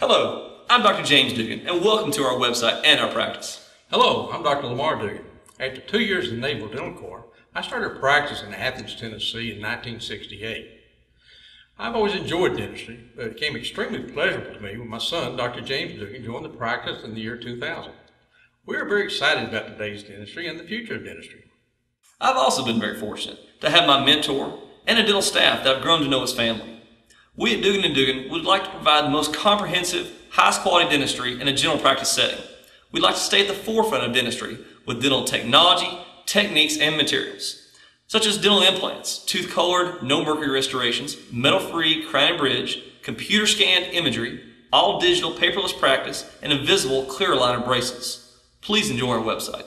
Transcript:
Hello, I'm Dr. James Dugan, and welcome to our website and our practice. Hello, I'm Dr. Lamar Dugan. After two years in the Naval Dental Corps, I started practice in Athens, Tennessee in 1968. I've always enjoyed dentistry, but it became extremely pleasurable to me when my son, Dr. James Dugan, joined the practice in the year 2000. We are very excited about today's dentistry and the future of dentistry. I've also been very fortunate to have my mentor and a dental staff that I've grown to know as family. We at Dugan & Dugan would like to provide the most comprehensive, highest quality dentistry in a general practice setting. We'd like to stay at the forefront of dentistry with dental technology, techniques, and materials, such as dental implants, tooth colored, no mercury restorations, metal free crown bridge, computer scanned imagery, all digital paperless practice, and invisible clear aligner braces. Please enjoy our website.